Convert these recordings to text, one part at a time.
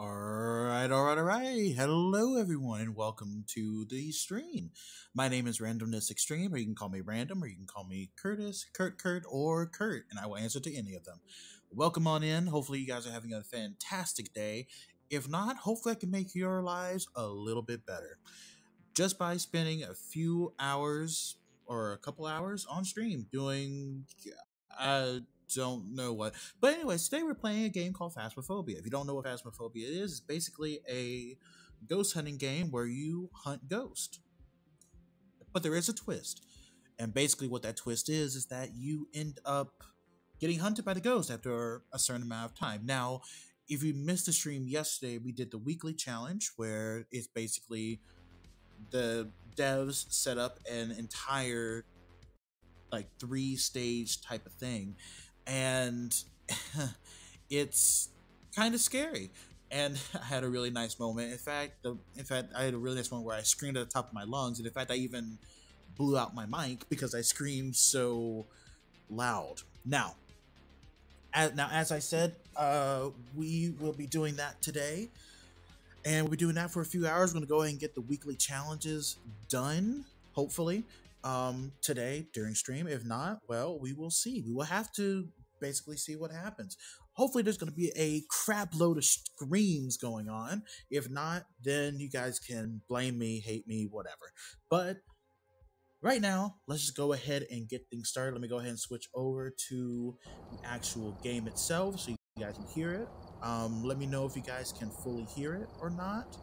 Alright, alright, alright. Hello, everyone, and welcome to the stream. My name is Randomness Extreme, or you can call me Random, or you can call me Curtis, Kurt, Kurt, or Kurt, and I will answer to any of them. Welcome on in. Hopefully, you guys are having a fantastic day. If not, hopefully, I can make your lives a little bit better just by spending a few hours or a couple hours on stream doing. Uh, don't know what. But anyways, today we're playing a game called Phasmophobia. If you don't know what Phasmophobia is, it's basically a ghost hunting game where you hunt ghosts. But there is a twist. And basically what that twist is is that you end up getting hunted by the ghost after a certain amount of time. Now, if you missed the stream yesterday, we did the weekly challenge where it's basically the devs set up an entire like three stage type of thing and it's kind of scary. And I had a really nice moment. In fact, the, in fact, I had a really nice moment where I screamed at the top of my lungs, and in fact, I even blew out my mic because I screamed so loud. Now, as, now as I said, uh, we will be doing that today, and we'll be doing that for a few hours. We're gonna go ahead and get the weekly challenges done, hopefully, um, today during stream. If not, well, we will see. We will have to basically see what happens. Hopefully, there's going to be a crap load of screams going on. If not, then you guys can blame me, hate me, whatever. But right now, let's just go ahead and get things started. Let me go ahead and switch over to the actual game itself so you guys can hear it. Um, let me know if you guys can fully hear it or not.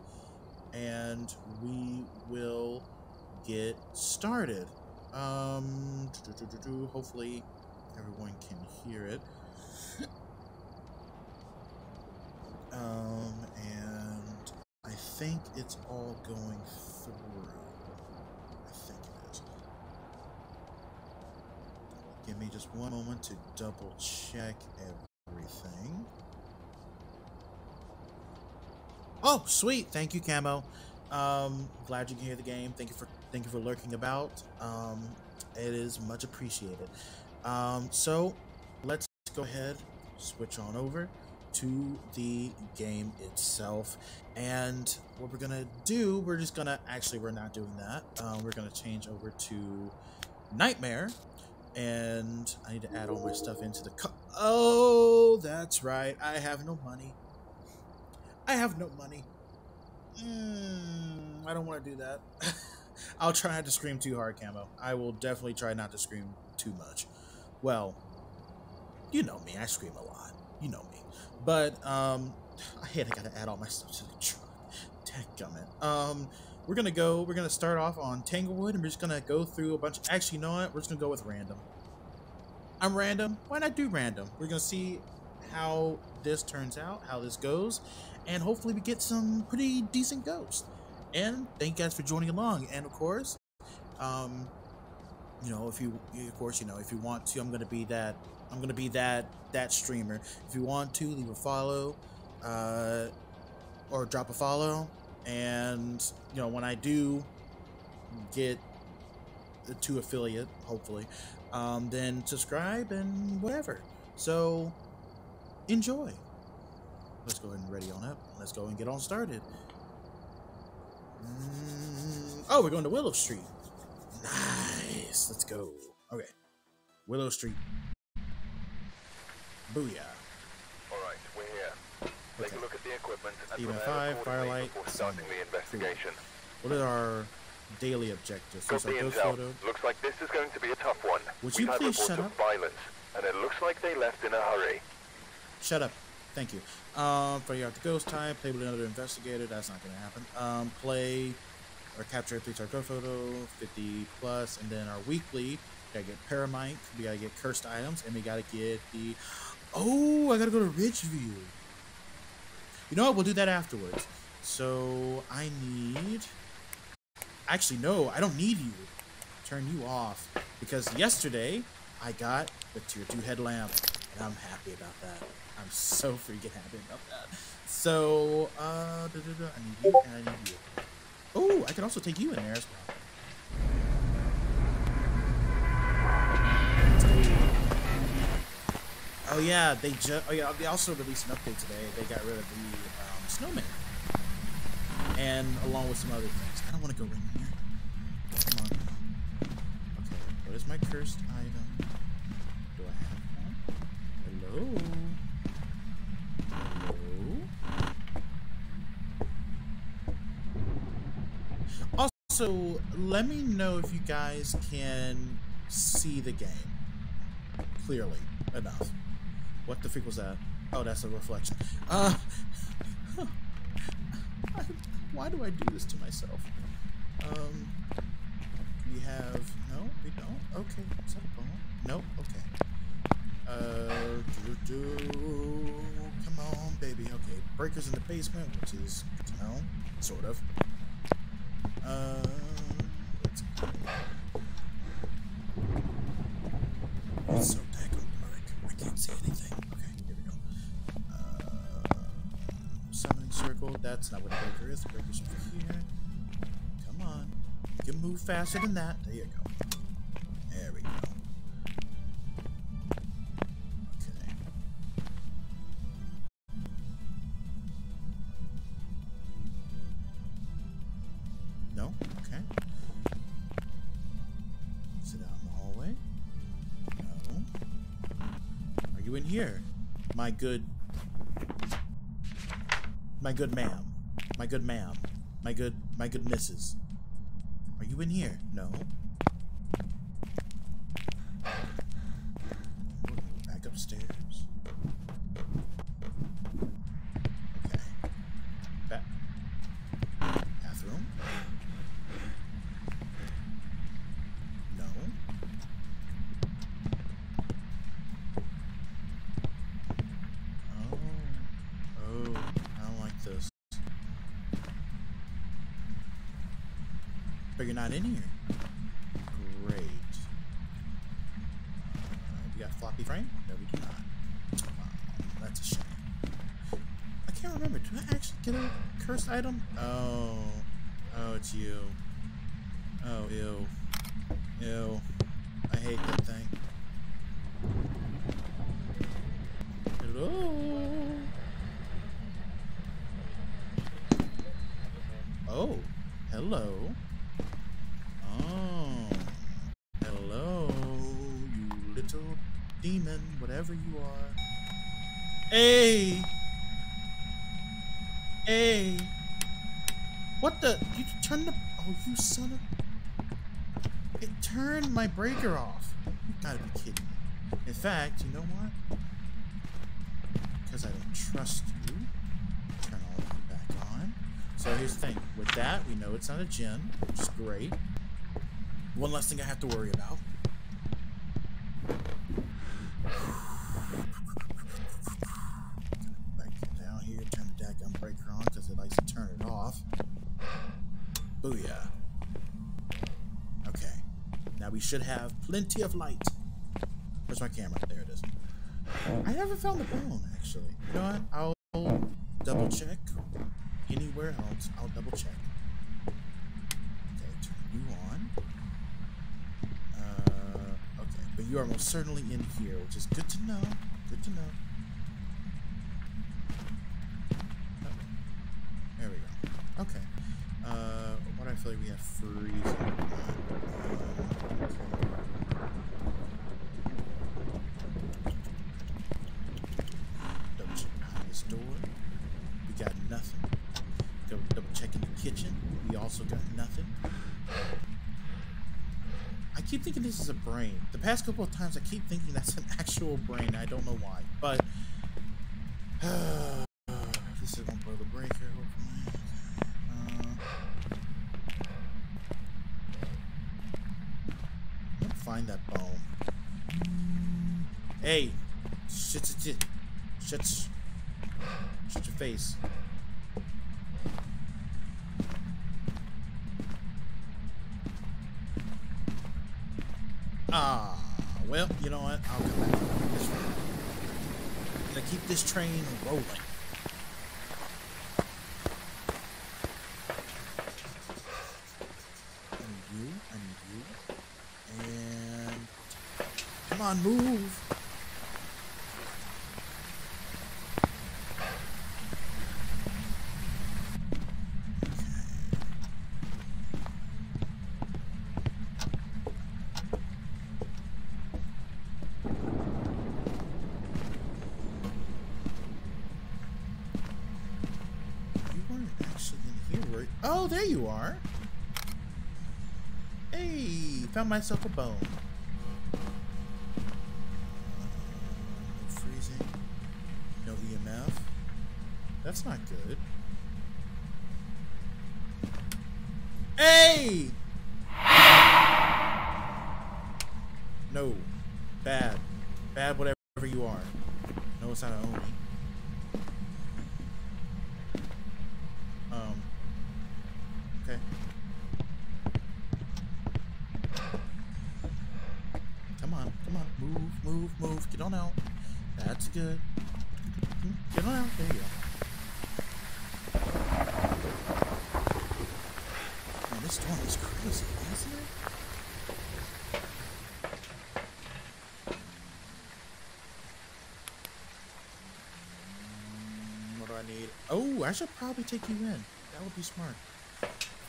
And we will get started. Um, hopefully everyone can hear it. um, and I think it's all going through. I think it is. Give me just one moment to double check everything. Oh, sweet! Thank you, Camo. Um, glad you can hear the game. Thank you for thank you for lurking about. Um, it is much appreciated. Um, so let's go ahead, switch on over to the game itself. And what we're gonna do, we're just gonna actually we're not doing that. Um, we're gonna change over to Nightmare. And I need to add all my stuff into the co- Oh, that's right. I have no money. I have no money. Mm, I don't want to do that. I'll try not to scream too hard, Camo. I will definitely try not to scream too much. Well, you know me. I scream a lot. You know me. But um, I hate I gotta add all my stuff to the truck. Dadgummit. Um, we're gonna go. We're gonna start off on Tanglewood, and we're just gonna go through a bunch. Of, actually, you know what? We're just gonna go with random. I'm random. Why not do random? We're gonna see how this turns out, how this goes, and hopefully we get some pretty decent ghosts. And thank you guys for joining along. And of course, um, you know, if you, of course, you know, if you want to, I'm gonna be that, I'm gonna be that that streamer. If you want to, leave a follow, uh, or drop a follow, and you know, when I do get to affiliate, hopefully, um, then subscribe and whatever. So enjoy. Let's go ahead and ready on up. Let's go and get on started. Mm, oh, we're going to Willow Street. Nice. Let's go. Okay. Willow Street. Booyah. Alright, we're here. Take Okay. a look at the equipment and Even five, Firelight, starting the investigation. What are our daily objectives? Got the intel. photo. Looks like this is going to be a tough one. Would We've you please shut up? violence, and it looks like they left in a hurry. Shut up. Thank you. Um, for the ghost type, play with another investigator. That's not going to happen. Um, play or capture a three-star ghost photo, 50 plus, and then our weekly. We gotta get Paramite. We gotta get cursed items, and we gotta get the. Oh, I gotta go to Ridgeview. You know what? We'll do that afterwards. So I need. Actually, no, I don't need you. Turn you off because yesterday I got the tier two headlamp, and I'm happy about that. I'm so freaking happy about that. So, uh, da, da, da, I need you and I need you. Oh, I can also take you in there as well. Oh yeah, they just. Oh yeah, they also released an update today. They got rid of the um, snowman. And along with some other things. I don't want to go in here. Come on. Okay, what is my cursed item? Do I have one? Hello? Hello? Also, let me know if you guys can see the game clearly enough. What the freak was that? Oh, that's a reflection. Uh, why do I do this to myself? Um, we have no, we don't. Okay, is that a bone? Nope. Okay. Uh, do, do, come on, baby. Okay, breakers in the basement, which is, you know, sort of. That's not what the breaker is. The breaker's over here. Come on. You can move faster than that. There you go. My good. My good ma'am. My good ma'am. My good. My good missus. Are you in here? No. We're gonna go back upstairs. Okay. Ba- bathroom? No. Oh. Oh, I don't like this. But you're not in here. Great. Uh, we got Floppy Frank? No, we do not. Wow, that's a shame. I can't remember. Did I actually get a cursed item? Oh. Oh, it's you. Oh, ew. Son of. It turned my breaker off. You gotta be kidding me. In fact, you know what? Because I don't trust you. Turn all of you back on. So here's the thing. With that, we know it's not a Jinn, which is great. One less thing I have to worry about. Back down here, turn the daggum breaker on because it likes to turn it off. Booyah. Okay. Now we should have plenty of light. Where's my camera? There it is. I never found the bone, actually. You know what? I'll double check. Anywhere else, I'll double check. Okay, turn you on. Uh, okay, but you are most certainly in here, which is good to know. Good to know. Oh, There we go. Okay. Uh, what do I feel like we have freezing? Uh. Double check behind this door. We got nothing. Go double check in the kitchen. We also got nothing. I keep thinking this is a brain. The past couple of times, I keep thinking that's an actual brain. I don't know why, but shut, Oh, there you are. Hey, found myself a bone. Uh, freezing. No EMF. That's not good. Hey! No. Bad. Bad whatever you are. No, it's not an Oni. Um. Okay. Come on, come on. Move, move, move. Get on out. That's good. Get on out. There you go. Man, this storm is crazy, isn't it? Mm, What do I need? Oh, I should probably take you in. That would be smart.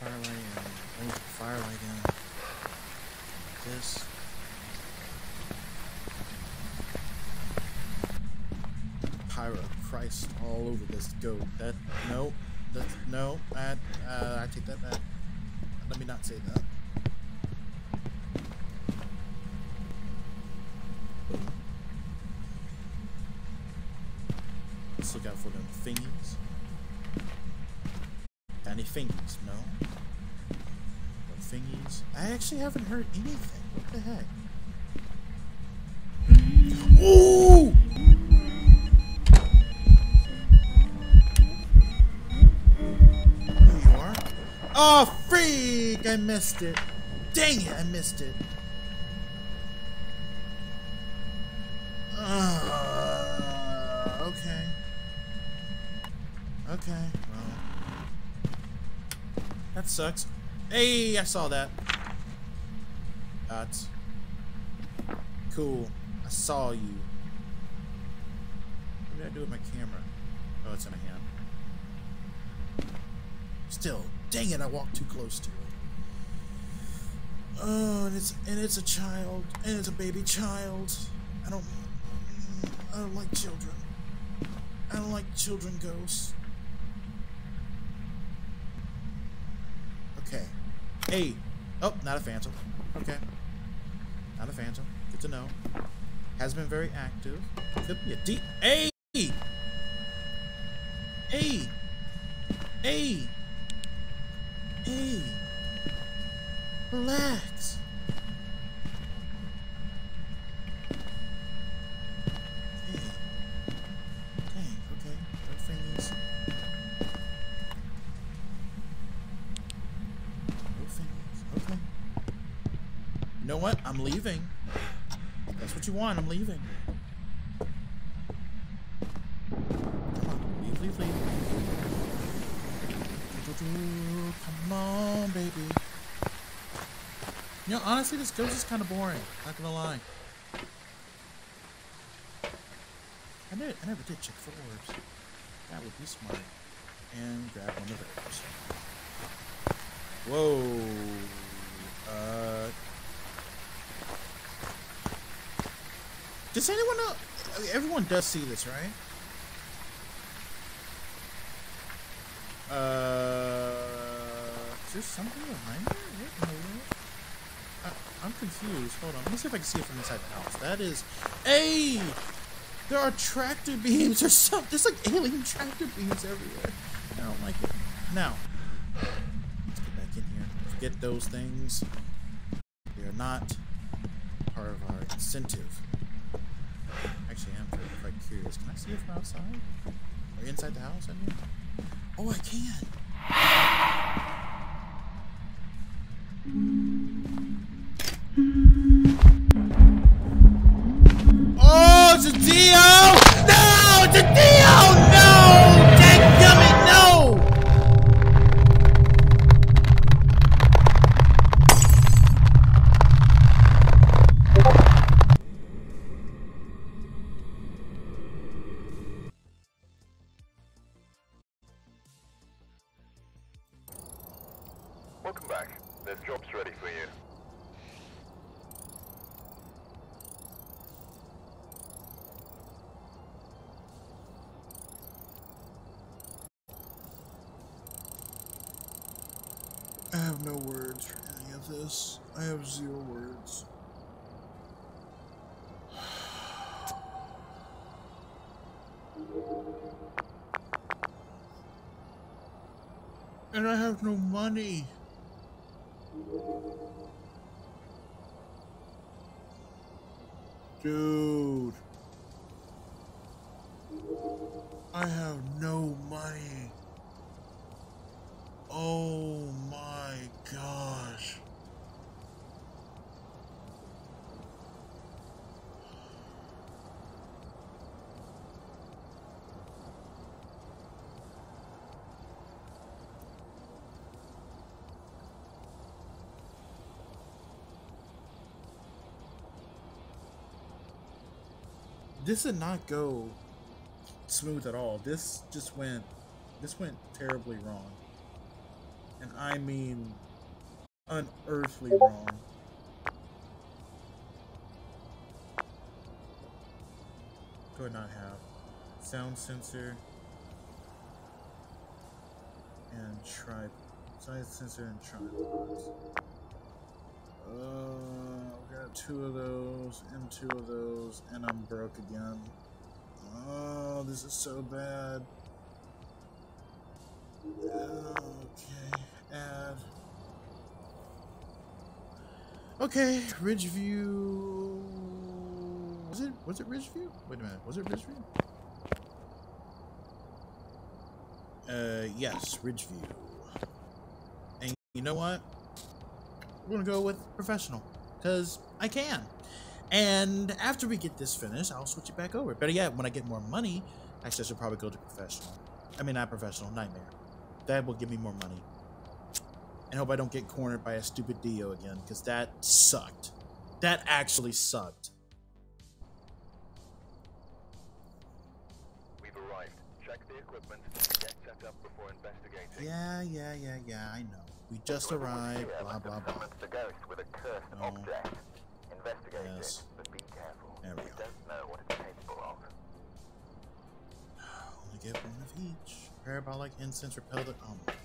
Firelight to put firelight in. Like this. Pyro, Christ, all over this goat. That no, that no. I uh, I take that back. Let me not say that. Boom. Let's look out for them thingies. Got any thingies? No. No thingies. I actually haven't heard anything. What the heck? Ooh! There you are. Oh, freak! I missed it. Dang it, I missed it. Uh, okay. Okay. That sucks. Hey, I saw that. That's cool. I saw you. What did I do with my camera? Oh, it's in a hand. Still, dang it, I walked too close to it. Oh, and it's and it's a child, and it's a baby child. I don't I don't like children. I don't like children ghosts. Okay. Hey. Oh, not a phantom. Okay. Not a phantom. Good to know. Has been very active. Could be a. Hey! Hey! Hey! Hey! Relax. Hey. Dang, okay. No thingies. No thingies. Okay. You know what? I'm leaving. That's what you want. I'm leaving. Come on. Leave, leave, leave. Come on, baby. You know, honestly, this ghost is kind of boring. Not gonna lie. I never, I never did check for orbs. That would be smart. And grab one of those. Whoa. Uh. Does anyone know? Everyone does see this, right? Uh. Is there something behind in? I, I'm confused. Hold on. Let me see if I can see it from inside the house. That is. Hey! There are tractor beams or something. There's like alien tractor beams everywhere. I don't like it. Now, let's get back in here. Forget those things. They are not part of our incentive. Actually, I'm quite- quite curious. Can I see it from outside? Or inside the house, I mean? Oh, I can. Oh, it's a Dio! This did not go smooth at all. This just went this went terribly wrong. And I mean unearthly wrong. Could not have sound sensor and tripod. Size sensor and tripods. Uh, got two of those and two of those, and I'm broke again. Oh, this is so bad. Okay, add. Okay, Ridgeview. Was it? Was it Ridgeview? Wait a minute. Was it Ridgeview? Uh, yes, Ridgeview. And you know what? We're gonna go with professional because I can. And after we get this finished, I'll switch it back over. Better yet, when I get more money, actually, I should probably go to professional. I mean, not professional, nightmare. That will give me more money. And hope I don't get cornered by a stupid Dio again, because that sucked. That actually sucked. We've arrived. Check the equipment. Get set up before investigating. Yeah, yeah, yeah, yeah, I know. We just arrived, blah, blah, blah. summoned the ghost with a cursed No. Investigate Yes. it, but be careful. There we you go. don't know what it's capable of. Only get one of each. Parabolic incense repel the. Oh my god.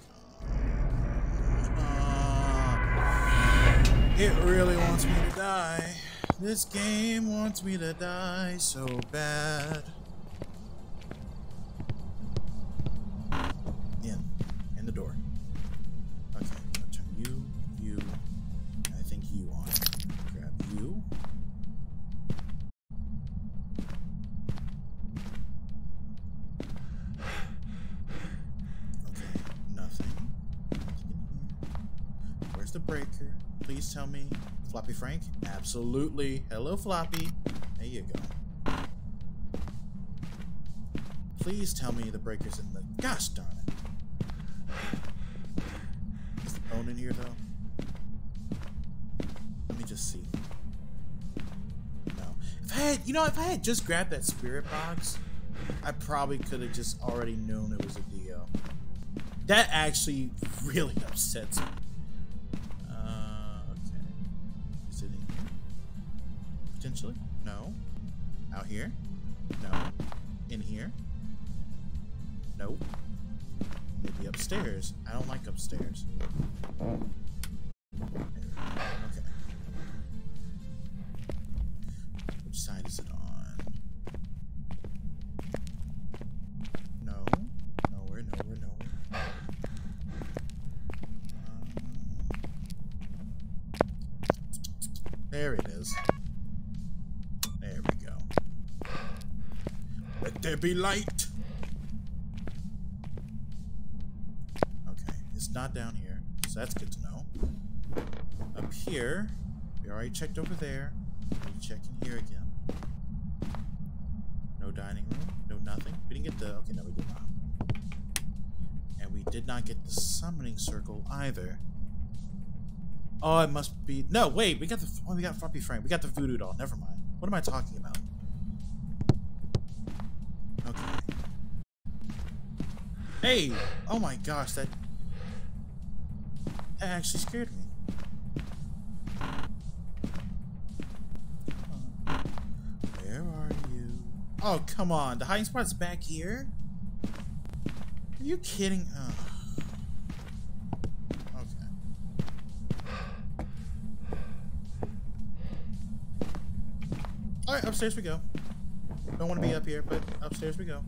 It really wants me to die. This game wants me to die so bad. Absolutely. Hello, Floppy. There you go. Please tell me the breaker's in the. Gosh darn it. Is the bone in here, though? Let me just see. No. If I had, you know, if I had just grabbed that spirit box, I probably could have just already known it was a Dio. That actually really upsets me. Potentially? No. Out here? No. In here? Nope. Maybe upstairs. I don't like upstairs. Okay. Which side is it on? No. Nowhere, nowhere, nowhere. Um, there it is. There we go. Let there be light. Okay, it's not down here, so that's good to know. Up here, we already checked over there. We check in here again. No dining room, no nothing. We didn't get the. Okay, no, we did not. And we did not get the summoning circle either. Oh, it must be. No, wait. We got the. Oh, we got Floppy Frank. We got the voodoo doll. Never mind. What am I talking about? Hey! Oh my gosh, that... That actually scared me. Where are you? Oh, come on. The hiding spot's back here? Are you kidding? Oh. Okay. Alright, upstairs we go. Don't want to be up here, but upstairs we go.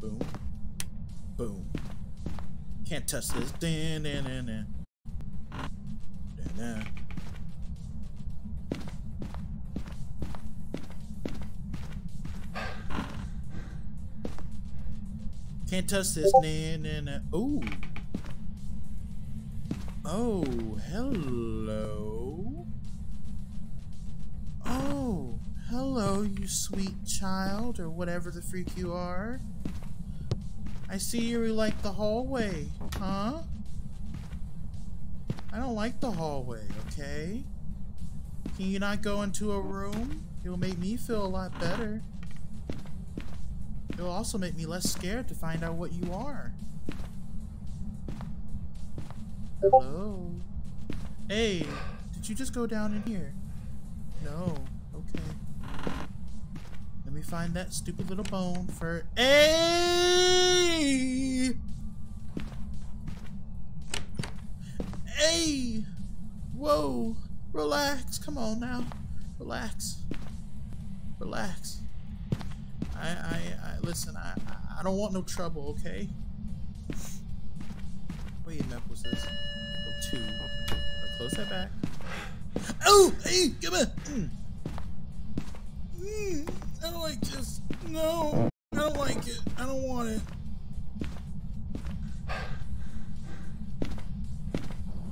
Boom. Boom. Can't touch this. Dan, dan, dan, dan. Dan, dan. Can't touch this. Nah, nah. Ooh. Oh, hello. Oh, hello, you sweet child, or whatever the freak you are. I see you like the hallway, huh? I don't like the hallway, okay? Can you not go into a room? It'll make me feel a lot better. It'll also make me less scared to find out what you are. Hello? Hey, did you just go down in here? No. Me find that stupid little bone for. Hey! Hey! Whoa! Relax. Come on now. Relax. Relax. I, I, I listen. I, I don't want no trouble. Okay. What EMF was this? Oh, two. I'll close that back. Oh, hey, come on. Mm. I don't like this. No, I don't like it. I don't want it.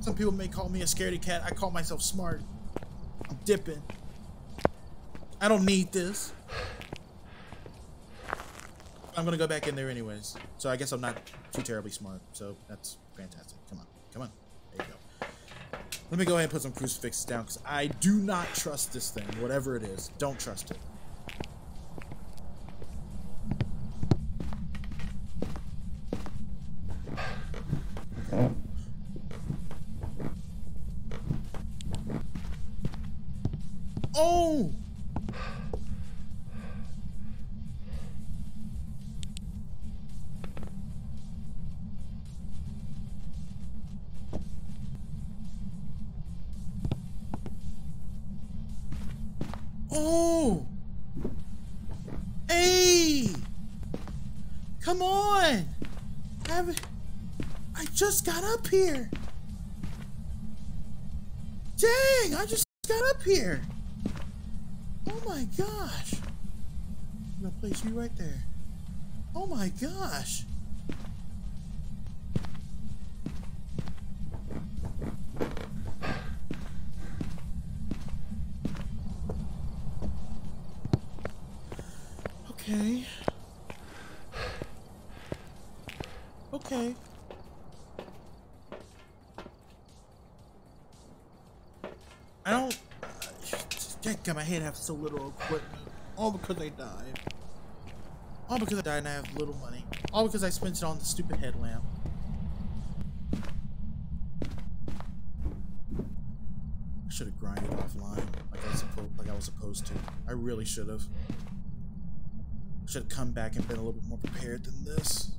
Some people may call me a scaredy cat. I call myself smart. I'm dipping. I don't need this. I'm gonna go back in there anyways. So I guess I'm not too terribly smart. So that's fantastic. Come on, come on. There you go. Let me go ahead and put some crucifixes down because I do not trust this thing, whatever it is. Don't trust it. Here! Dang! I just got up here! Oh my gosh! I'm gonna place you right there. Oh my gosh! Head have so little equipment. All because I died. All because I died and I have little money. All because I spent it on the stupid headlamp. I should have grinded offline like I, like I was supposed to. I really should have. Should have come back and been a little bit more prepared than this.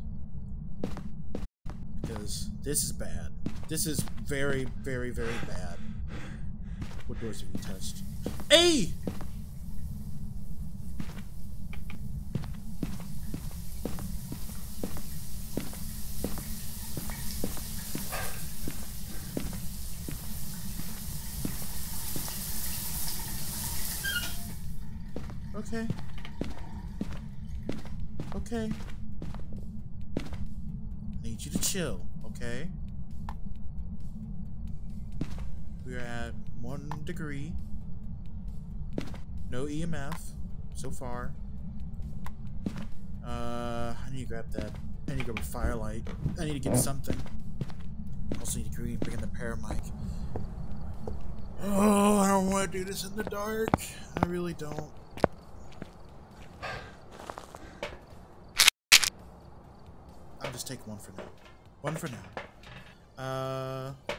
Because this is bad. This is very, very, very bad. What doors have you touched? Hey! In the dark. I really don't. I'll just take one for now. One for now. Uh, let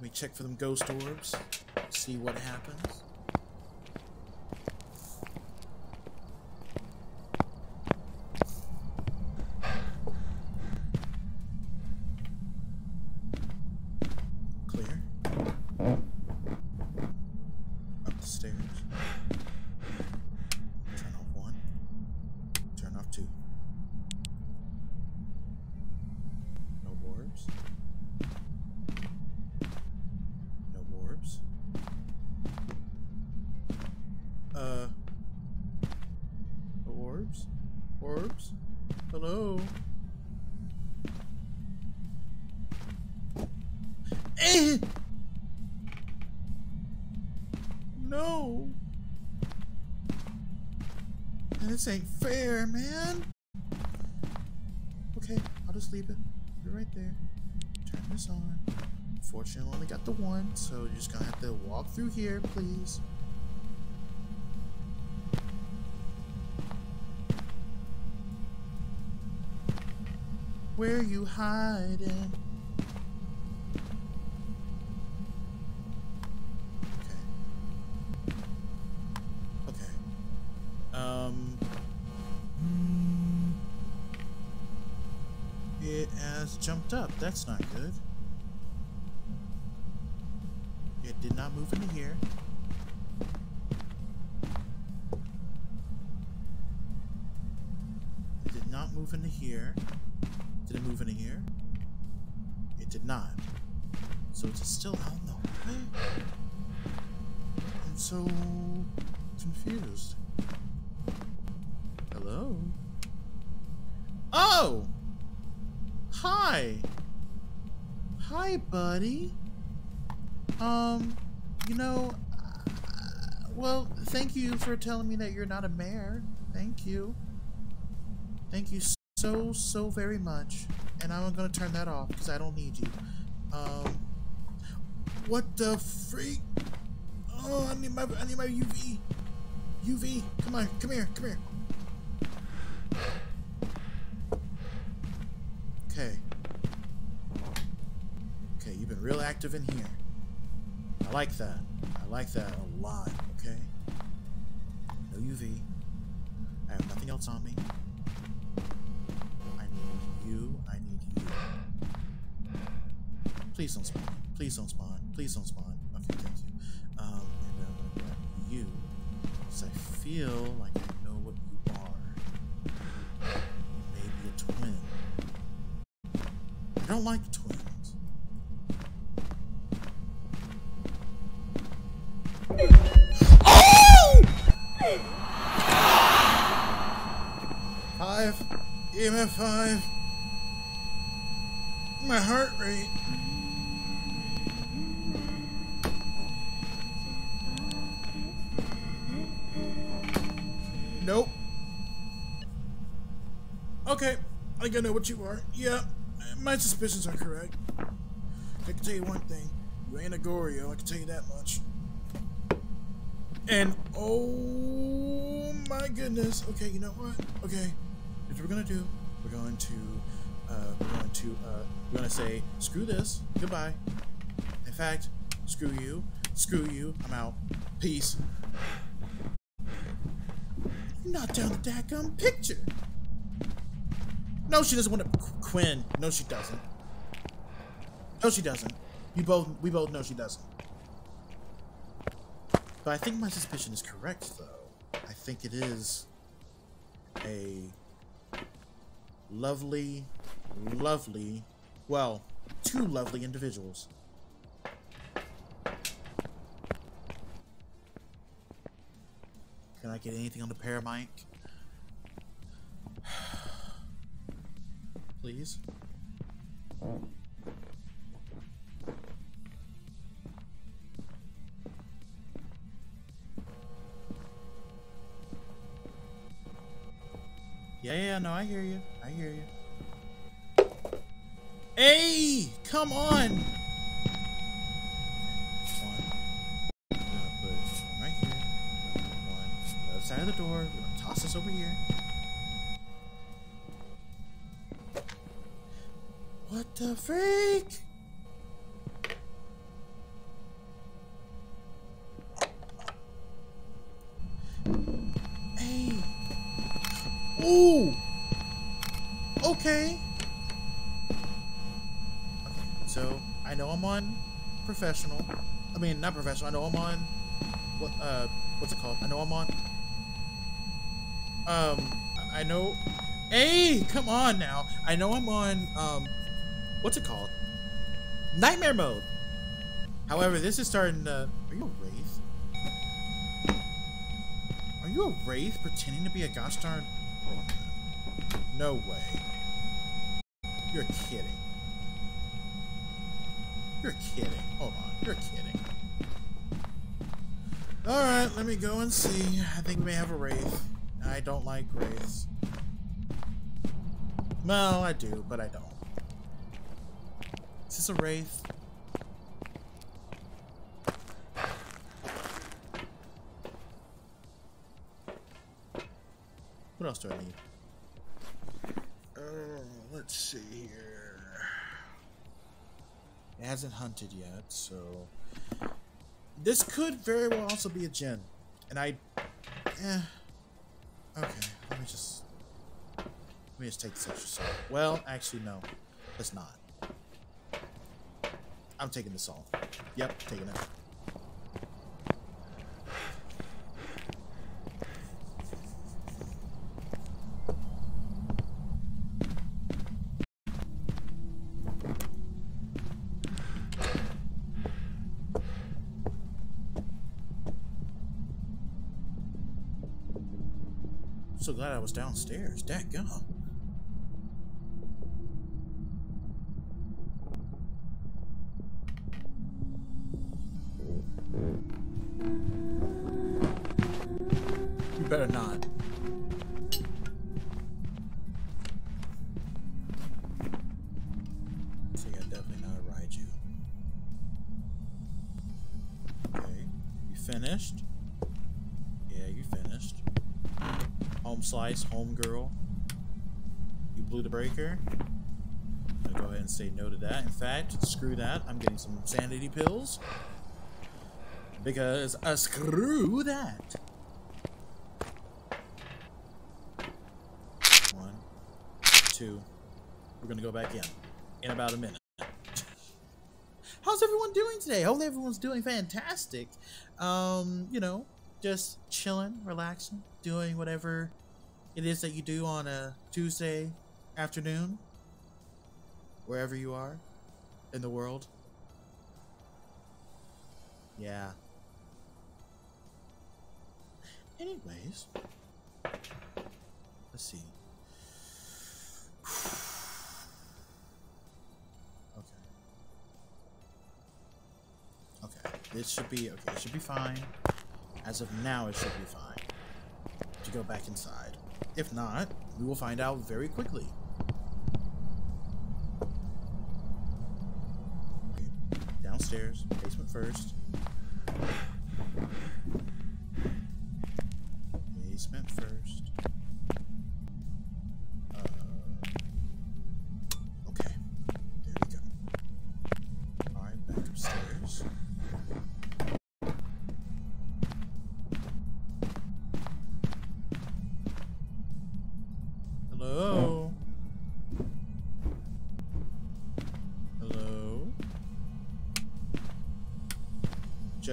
me check for them ghost orbs. See what happens. stairs. This ain't fair, man! Okay, I'll just leave it. You're right there. Turn this on. Unfortunately, I only got the one, so you're just gonna have to walk through here, please. Where you hiding? Okay. Okay. Um. hmm. It has jumped up. That's not good. It did not move into here. It did not move into here. Did it move into here? It did not. So it's still out in the way. I'm so confused. Hello? Oh! Hi! Hi, buddy. Um, you know, uh, well, thank you for telling me that you're not a Mare. Thank you. Thank you so, so very much. And I'm gonna turn that off because I don't need you. Um, what the freak? Oh, I need my, I need my UV. UV, come on, come here, come here. Okay. Real active in here. I like that. I like that a lot, okay? No UV. I have nothing else on me. I need you. I need you. Please don't spawn. Please don't spawn. Please don't spawn. Okay, thank you. Um, and grab you. Because I feel like I know what you are. Maybe a twin. I don't like twins. EMF five. My heart rate. Nope. Okay, I I know what you are. Yeah, my suspicions are correct. I can tell you one thing. You ain't a Goryo, I can tell you that much. And oh my goodness. Okay, you know what? Okay, what we're gonna do. We're going to, uh, we're going to, uh, we're gonna say, screw this, goodbye. In fact, screw you, screw you, I'm out. Peace. Not down the daggum picture. No, she doesn't want to. Quinn. No, she doesn't. No, she doesn't. You both. We both know she doesn't. But I think my suspicion is correct, though. I think it is a lovely, lovely, well, two lovely individuals. Can I get anything on the paramic? Please? Yeah, yeah, no, I hear you. I hear you. Hey, come on. One. One right here. One the other side of the door. We're gonna toss this over here. What the freak? Hey. Ooh. Okay. Okay. So I know I'm on professional. I mean, not professional. I know I'm on. What? Uh, what's it called? I know I'm on. Um, I know. Hey, come on now. I know I'm on. Um, what's it called? Nightmare mode. However, this is starting to. Are you a wraith? Are you a wraith pretending to be a gosh darn? No way. You're kidding. You're kidding. Hold on. You're kidding. Alright, let me go and see. I think we may have a wraith. I don't like wraiths. Well, I do, but I don't. Is this a wraith? What else do I need? Uh, let's see here. It hasn't hunted yet, so this could very well also be a Jinn, and I, eh. Okay, let me just let me just take this extra salt. Well, actually, no, let's not. I'm taking this salt. Yep, taking it. Was downstairs. Dadgum. You Home slice, home girl. You blew the breaker. I'm gonna go ahead and say no to that. In fact, screw that. I'm getting some sanity pills. Because uh, screw that. One, two. We're gonna go back in in about a minute. How's everyone doing today? Hopefully everyone's doing fantastic. Um, you know, just chilling, relaxing, doing whatever it is that you do on a Tuesday afternoon, wherever you are in the world. Yeah. Anyways, let's see. Okay. Okay. This should be okay. It should be fine. As of now, it should be fine to go back inside. If not, we will find out very quickly. Downstairs, basement first.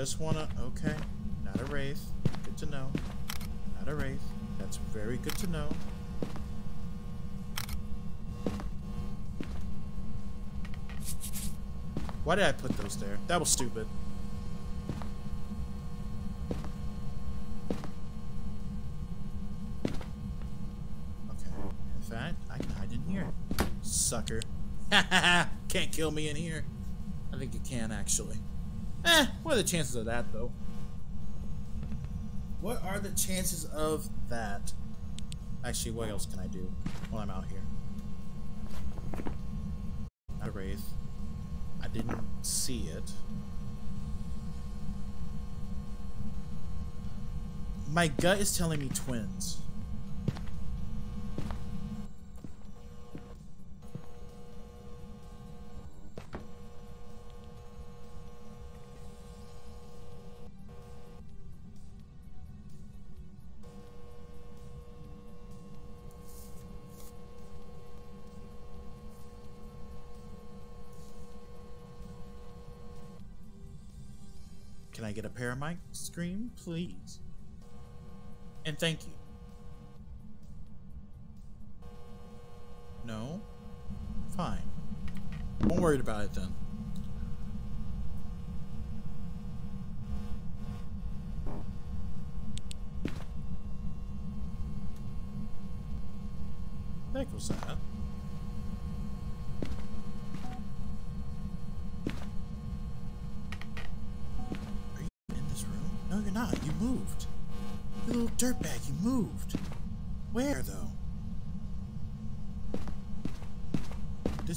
Just wanna. Okay. Not a wraith. Good to know. Not a wraith. That's very good to know. Why did I put those there? That was stupid. Okay. In fact, I can hide in here. Sucker. Can't kill me in here. I think you can, actually. Eh, what are the chances of that, though? What are the chances of that? Actually, what else can I do while I'm out here? Not a wraith. I didn't see it. My gut is telling me twins. Get a paramic screen, please? And thank you. No? Fine. Don't worry about it then. Heck was that?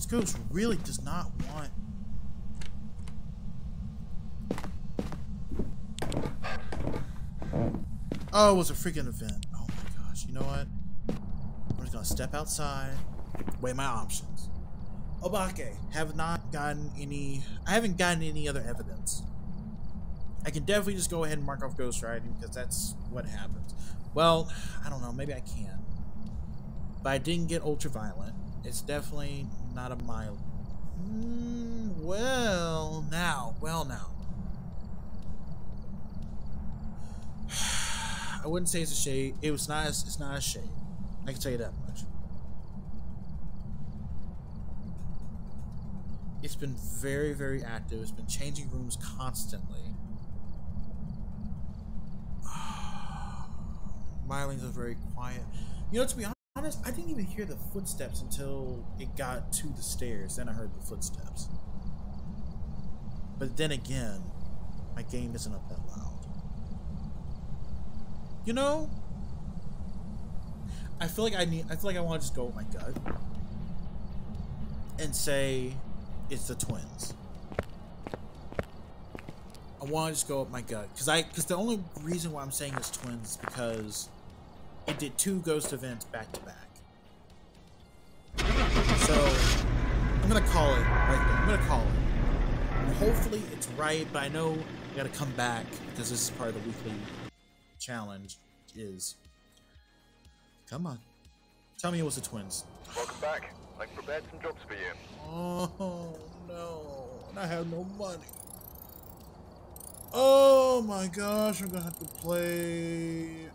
Ghost really does not want... Oh, it was a freaking event. Oh my gosh. You know what? I'm just gonna step outside, weigh my options. Obake, have not gotten any... I haven't gotten any other evidence. I can definitely just go ahead and mark off ghost writing because that's what happens. Well, I don't know. Maybe I can. But I didn't get ultraviolet. It's definitely not a mild. Mm, well, now. Well, now. I wouldn't say it's a shade. It was not. It's not a shade. I can tell you that much. It's been very, very active. It's been changing rooms constantly. Mylings are very quiet. You know, to be honest, I didn't even hear the footsteps until it got to the stairs. Then I heard the footsteps. But then again, my game isn't up that loud. You know, I feel like I need. I feel like I want to just go with my gut and say it's the twins. I want to just go with my gut because I because the only reason why I'm saying it's twins is because it did two ghost events back to back. So I'm gonna call it right there. I'm gonna call it. And hopefully it's right, but I know I gotta come back because this is part of the weekly challenge. Is come on, tell me it was the twins. Welcome back. I've prepared some jobs for you. Oh no, and I have no money. Oh my gosh, I'm gonna have to play.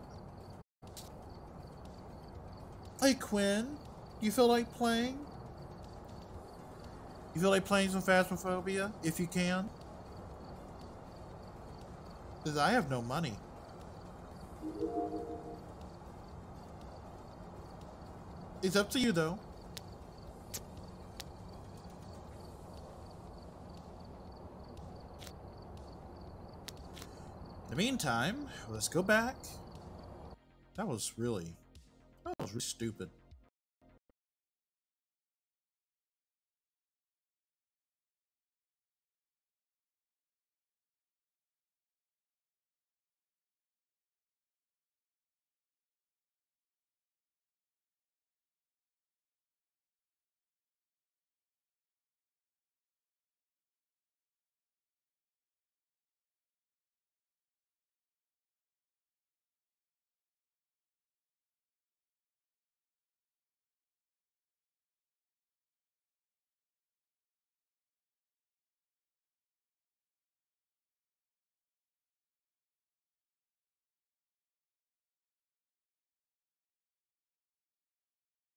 Hey Quinn, you feel like playing? You feel like playing some Phasmophobia, if you can? Because I have no money. It's up to you though. In the meantime, let's go back. That was really, was really stupid.